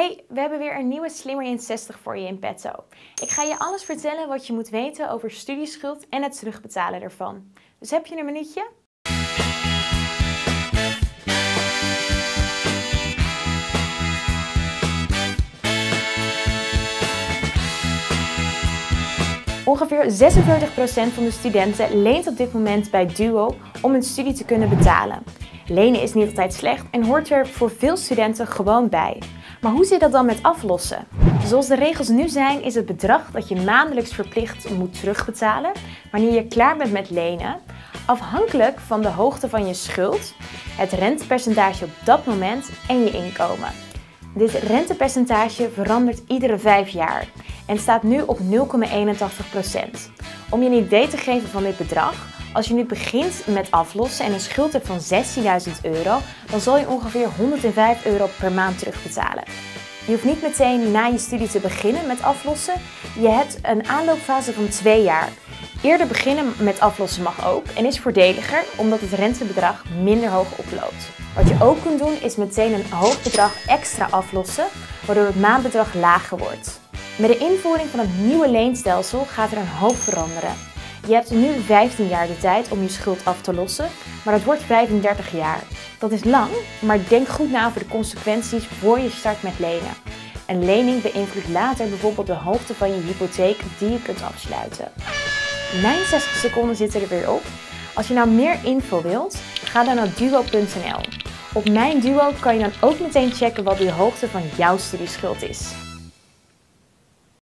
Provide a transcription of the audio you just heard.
Hey, we hebben weer een nieuwe Slimmer in 60 voor je in petto. Ik ga je alles vertellen wat je moet weten over studieschuld en het terugbetalen ervan. Dus heb je een minuutje? Ongeveer 46% van de studenten leent op dit moment bij Duo om hun studie te kunnen betalen. Lenen is niet altijd slecht en hoort er voor veel studenten gewoon bij. Maar hoe zit dat dan met aflossen? Zoals de regels nu zijn, is het bedrag dat je maandelijks verplicht moet terugbetalen wanneer je klaar bent met lenen, afhankelijk van de hoogte van je schuld, het rentepercentage op dat moment en je inkomen. Dit rentepercentage verandert iedere vijf jaar en staat nu op 0,81%. Om je een idee te geven van dit bedrag, als je nu begint met aflossen en een schuld hebt van 16.000 euro, dan zal je ongeveer 105 euro per maand terugbetalen. Je hoeft niet meteen na je studie te beginnen met aflossen. Je hebt een aanloopfase van twee jaar. Eerder beginnen met aflossen mag ook en is voordeliger omdat het rentebedrag minder hoog oploopt. Wat je ook kunt doen is meteen een hoog bedrag extra aflossen, waardoor het maandbedrag lager wordt. Met de invoering van het nieuwe leenstelsel gaat er een hoop veranderen. Je hebt nu 15 jaar de tijd om je schuld af te lossen, maar dat wordt 35 jaar. Dat is lang, maar denk goed na over de consequenties voor je start met lenen. Een lening beïnvloedt later bijvoorbeeld de hoogte van je hypotheek die je kunt afsluiten. Mijn 60 seconden zitten er weer op. Als je nou meer info wilt, ga dan naar duo.nl. Op mijn duo kan je dan ook meteen checken wat de hoogte van jouw studieschuld is.